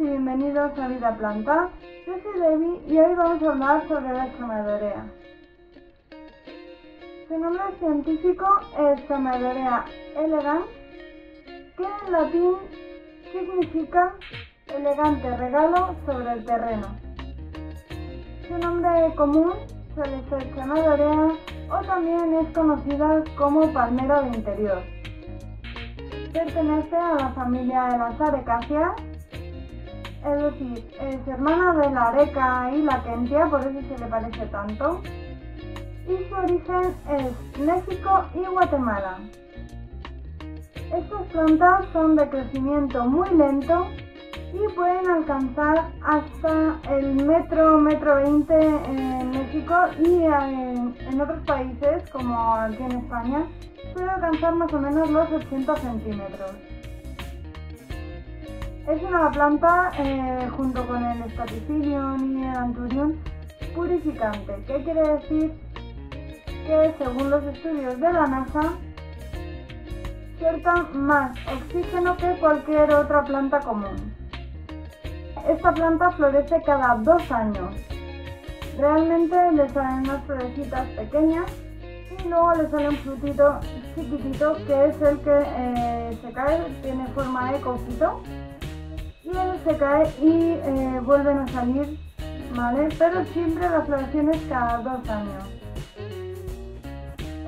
bienvenidos a Vida Planta. Yo soy Debbie y hoy vamos a hablar sobre la Somadorea. Su nombre científico es Somadorea elegans, que en latín significa elegante regalo sobre el terreno. Su nombre común suele ser Somadorea o también es conocida como palmera de interior. Pertenece a la familia de las arecáceas es decir, es hermana de la areca y la kentia, por eso se le parece tanto. Y su origen es México y Guatemala. Estas plantas son de crecimiento muy lento y pueden alcanzar hasta el metro, metro veinte en México y en, en, otros países, como aquí en España, puede alcanzar más o menos los 80 centímetros. Es una planta, eh, junto con el Spaticinium y el Anthurium, purificante. ¿Qué quiere decir? Que según los estudios de la NASA, suelta más oxígeno que cualquier otra planta común. Esta planta florece cada dos años. Realmente le salen unas florecitas pequeñas y luego le sale un frutito chiquitito que es el que eh, se cae, tiene forma de coquito se cae y eh, vuelven a salir, ¿vale? Pero siempre las floraciones cada dos años.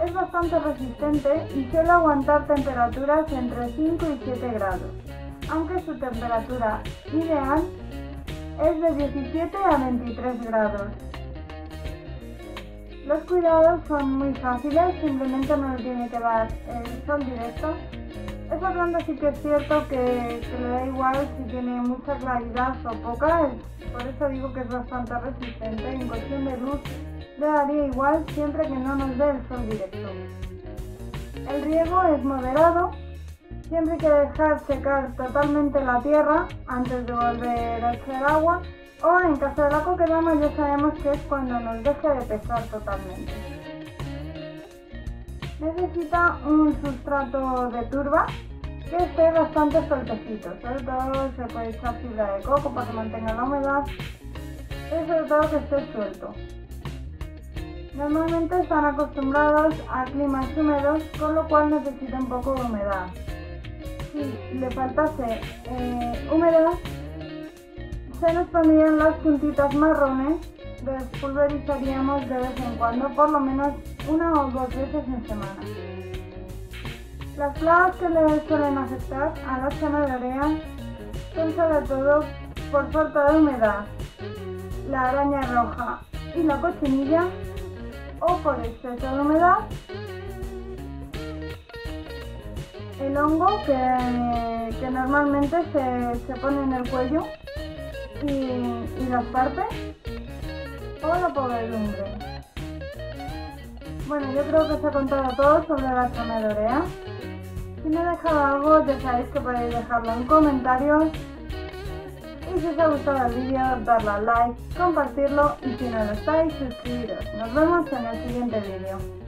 Es bastante resistente y suele aguantar temperaturas entre 5 y 7 grados, aunque su temperatura ideal es de 17 a 23 grados. Los cuidados son muy fáciles, simplemente no tiene que dar el sol directo esa planta sí que es cierto que, le da igual si tiene mucha claridad o poca, por eso digo que es bastante resistente. En cuestión de luz le daría igual siempre que no nos dé el sol directo. El riego es moderado, siempre hay que dejar secar totalmente la tierra antes de volver a echar agua o en caso de la coquedama ya sabemos que es cuando nos deje de pesar totalmente. Necesita un sustrato de turba que esté bastante sueltecito. Sobre todo se puede echar fibra de coco para que mantenga la humedad. Y sobre todo que esté suelto. Normalmente están acostumbrados a climas húmedos, con lo cual necesita un poco de humedad. Si le faltase eh, humedad, se nos pondrían las puntitas marrones despulverizaríamos de vez en cuando, por lo menos una o dos veces en semana. Las plagas que le suelen afectar a la zanahoria son sobre todo por falta de humedad, la araña roja y la cochinilla, o por exceso de humedad, el hongo que, normalmente se, se, pone en el cuello y, y las partes, o la podredumbre. Bueno, yo creo que os he contado todo sobre la tromedorea. Si me he dejado algo, ya sabéis que podéis dejarlo en comentarios. Y si os ha gustado el vídeo, darle a like, compartirlo y si no lo estáis, suscribiros. Nos vemos en el siguiente vídeo.